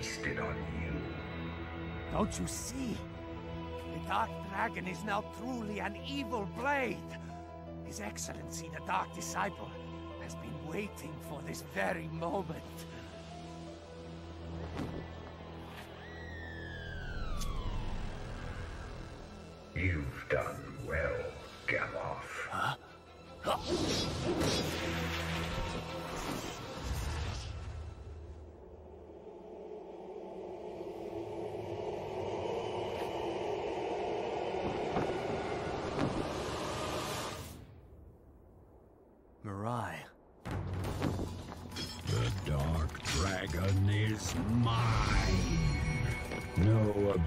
wasted on you. Don't you see? The Dark Dragon is now truly an evil blade. His Excellency, the Dark Disciple, has been waiting for this very moment. You've done well, Gamov. Huh? Murai.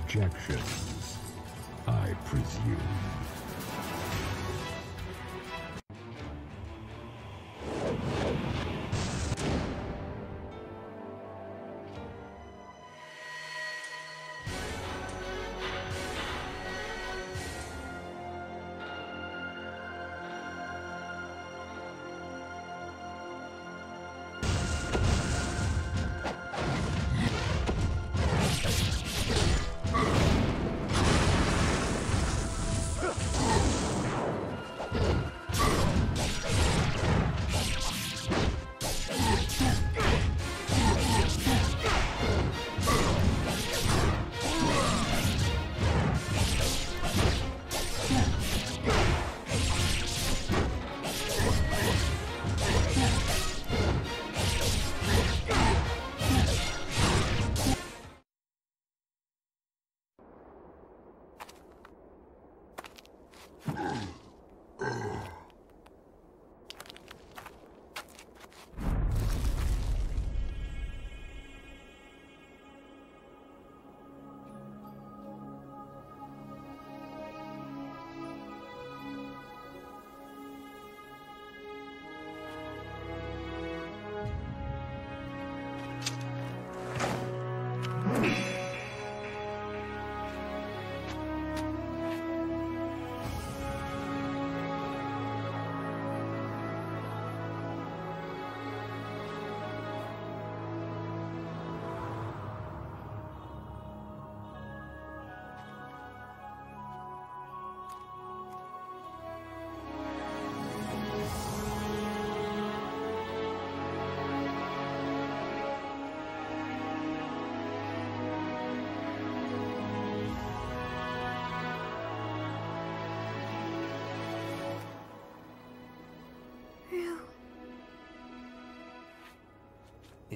Objections, I presume.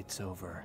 It's over.